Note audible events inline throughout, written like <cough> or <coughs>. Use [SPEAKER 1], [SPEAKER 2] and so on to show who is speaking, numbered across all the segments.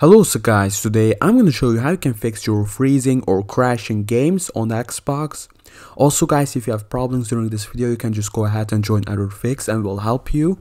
[SPEAKER 1] Hello so guys, today I'm going to show you how you can fix your freezing or crashing games on Xbox. Also guys, if you have problems during this video, you can just go ahead and join ErrorFix and we'll help you.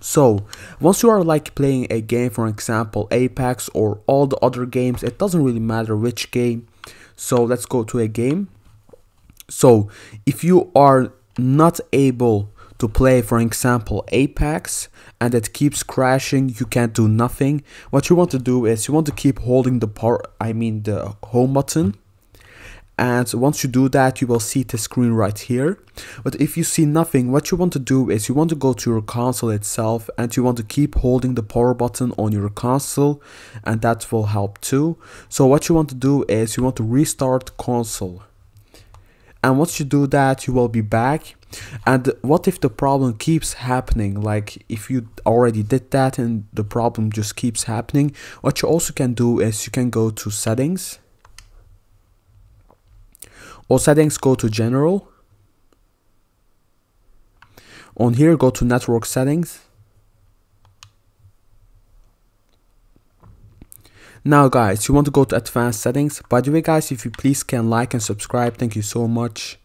[SPEAKER 1] So, once you are like playing a game, for example Apex or all the other games, it doesn't really matter which game. So let's go to a game. So, if you are not able to play for example Apex and it keeps crashing you can't do nothing. What you want to do is you want to keep holding the power I mean the home button. And once you do that you will see the screen right here. But if you see nothing what you want to do is you want to go to your console itself and you want to keep holding the power button on your console and that will help too. So what you want to do is you want to restart console. And once you do that you will be back and what if the problem keeps happening? Like if you already did that and the problem just keeps happening what you also can do is you can go to settings. Or settings go to general. On here go to network settings. Now guys, you want to go to advanced settings. By the way guys, if you please can like and subscribe, thank you so much.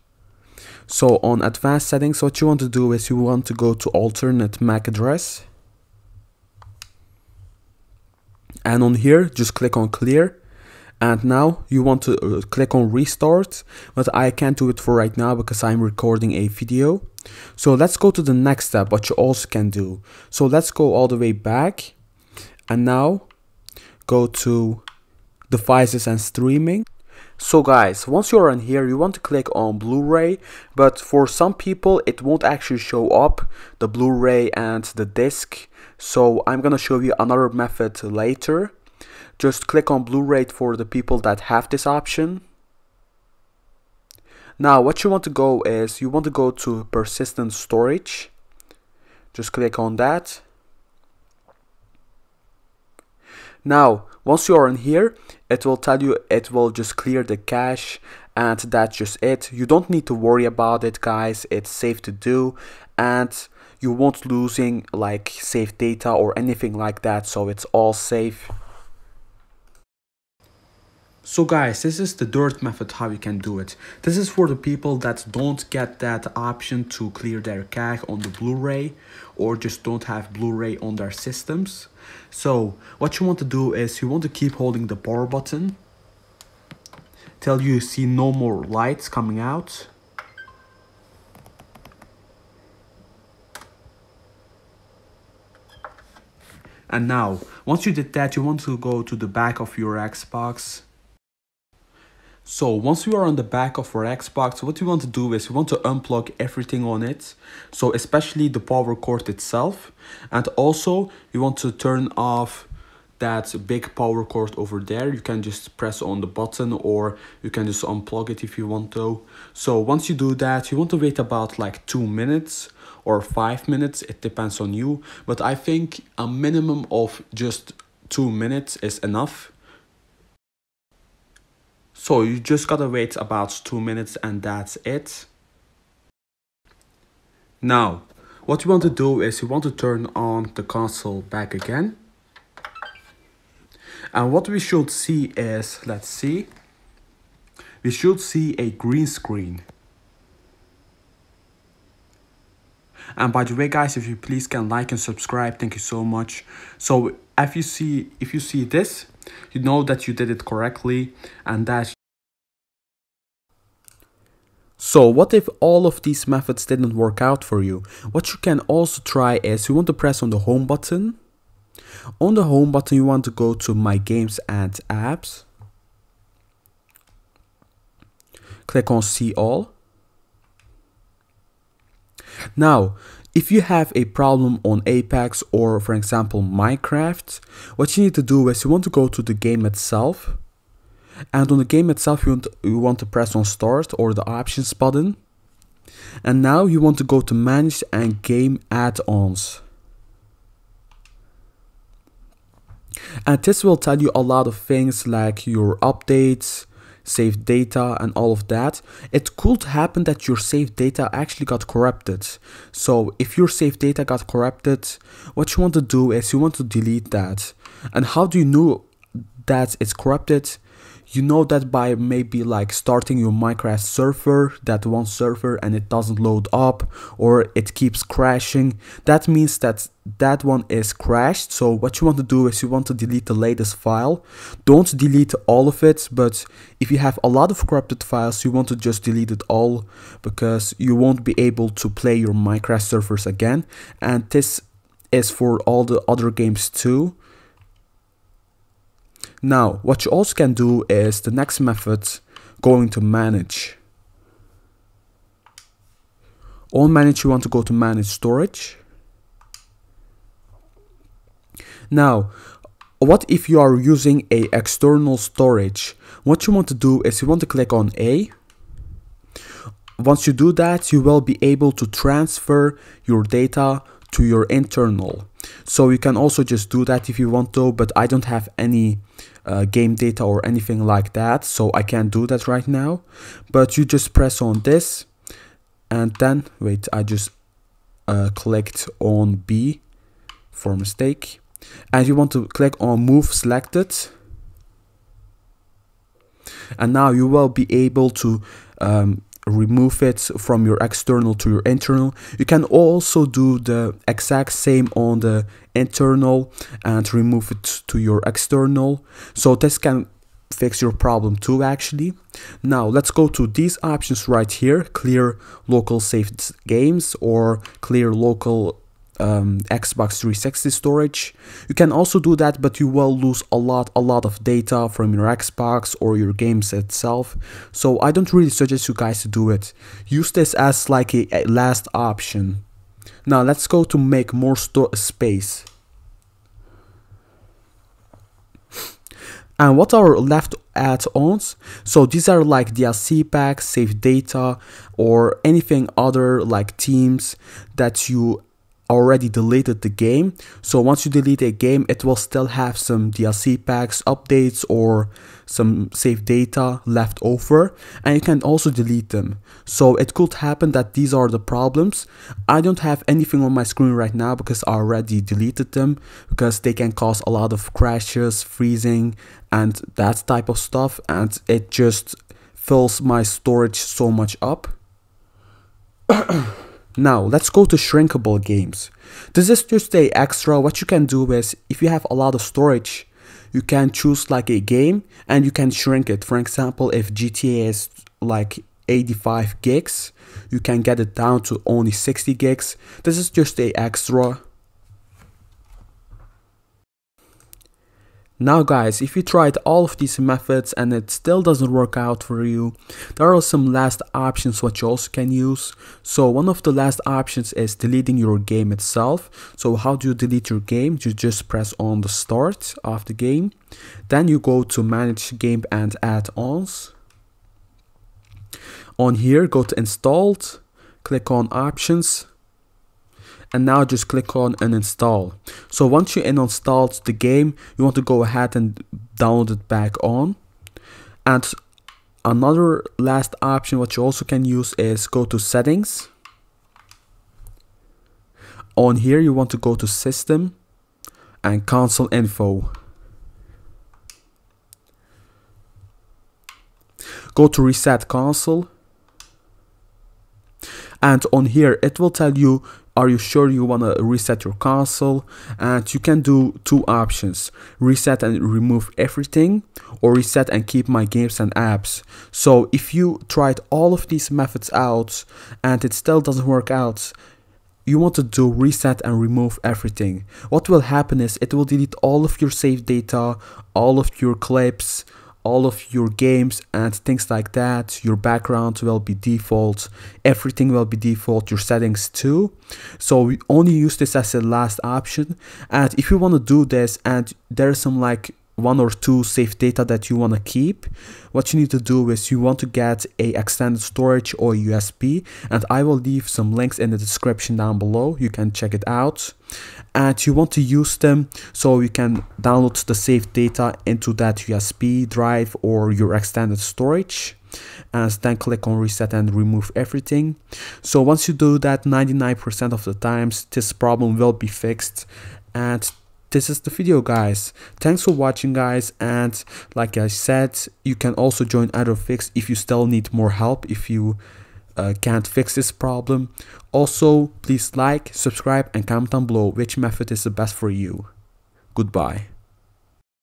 [SPEAKER 1] So on advanced settings, what you want to do is you want to go to alternate MAC address. And on here, just click on clear. And now you want to uh, click on restart, but I can't do it for right now because I'm recording a video. So let's go to the next step, what you also can do. So let's go all the way back. And now go to devices and streaming so guys once you're in here you want to click on blu-ray but for some people it won't actually show up the blu-ray and the disc. So i'm gonna show you another method later. Just click on blu-ray for the people that have this option. Now what you want to go is you want to go to persistent storage. Just click on that. Now, once you are in here, it will tell you it will just clear the cache and that's just it. You don't need to worry about it guys, it's safe to do and you won't losing like safe data or anything like that so it's all safe. So guys, this is the dirt method how you can do it. This is for the people that don't get that option to clear their cache on the Blu-ray or just don't have Blu-ray on their systems. So what you want to do is you want to keep holding the power button till you see no more lights coming out. And now, once you did that, you want to go to the back of your Xbox so once you are on the back of our Xbox, what you want to do is you want to unplug everything on it. So especially the power cord itself. And also you want to turn off that big power cord over there. You can just press on the button or you can just unplug it if you want to. So once you do that, you want to wait about like two minutes or five minutes. It depends on you. But I think a minimum of just two minutes is enough so you just gotta wait about two minutes and that's it. Now, what you want to do is you want to turn on the console back again. And what we should see is, let's see, we should see a green screen. And by the way, guys, if you please can like and subscribe, thank you so much. So if you see if you see this, you know that you did it correctly and that so what if all of these methods didn't work out for you? What you can also try is you want to press on the home button. On the home button you want to go to my games and apps. Click on see all. Now if you have a problem on Apex or for example Minecraft, what you need to do is you want to go to the game itself and on the game itself you want, to, you want to press on start or the options button. And now you want to go to manage and game add-ons. And this will tell you a lot of things like your updates saved data and all of that. It could happen that your saved data actually got corrupted. So if your saved data got corrupted what you want to do is you want to delete that. And how do you know that it's corrupted you know that by maybe like starting your minecraft server that one server and it doesn't load up or it keeps crashing that means that that one is crashed. So what you want to do is you want to delete the latest file. Don't delete all of it but if you have a lot of corrupted files you want to just delete it all because you won't be able to play your minecraft servers again. And this is for all the other games too now, what you also can do is the next method going to manage. On manage, you want to go to manage storage. Now, what if you are using a external storage? What you want to do is you want to click on A. Once you do that, you will be able to transfer your data to your internal. So you can also just do that if you want to, but I don't have any uh, game data or anything like that, so I can't do that right now. But you just press on this, and then, wait, I just uh, clicked on B for mistake. And you want to click on move selected. And now you will be able to um, remove it from your external to your internal. You can also do the exact same on the internal and remove it to your external. So this can fix your problem too actually. Now let's go to these options right here, clear local saved games or clear local um, Xbox 360 storage. You can also do that, but you will lose a lot, a lot of data from your Xbox or your games itself. So I don't really suggest you guys to do it. Use this as like a, a last option. Now let's go to make more space. And what are left add-ons? So these are like DLC packs, save data, or anything other like teams that you already deleted the game. So once you delete a game, it will still have some DLC packs, updates, or some saved data left over. And you can also delete them. So it could happen that these are the problems. I don't have anything on my screen right now because I already deleted them because they can cause a lot of crashes, freezing, and that type of stuff. And it just fills my storage so much up. <coughs> Now, let's go to shrinkable games. This is just a extra. What you can do is, if you have a lot of storage, you can choose like a game and you can shrink it. For example, if GTA is like 85 gigs, you can get it down to only 60 gigs. This is just a extra. Now guys, if you tried all of these methods and it still doesn't work out for you, there are some last options what you also can use. So one of the last options is deleting your game itself. So how do you delete your game? You just press on the start of the game. Then you go to manage game and add-ons. On here, go to installed, click on options, and now just click on uninstall. So once you installed the game, you want to go ahead and download it back on. And another last option what you also can use is go to settings. On here you want to go to system and console info. Go to reset console and on here it will tell you are you sure you want to reset your console? And you can do two options reset and remove everything or reset and keep my games and apps. So if you tried all of these methods out and it still doesn't work out you want to do reset and remove everything. What will happen is it will delete all of your saved data all of your clips all of your games and things like that. Your background will be default, everything will be default, your settings too. So we only use this as a last option. And if you want to do this and there's some like one or two safe data that you want to keep. What you need to do is you want to get a extended storage or usb and i will leave some links in the description down below. You can check it out. And you want to use them so you can download the saved data into that usb drive or your extended storage and then click on reset and remove everything. So once you do that 99% of the times this problem will be fixed and this is the video guys. Thanks for watching guys and like i said you can also join ErrorFix if you still need more help if you uh, can't fix this problem. Also please like subscribe and comment down below which method is the best for you. Goodbye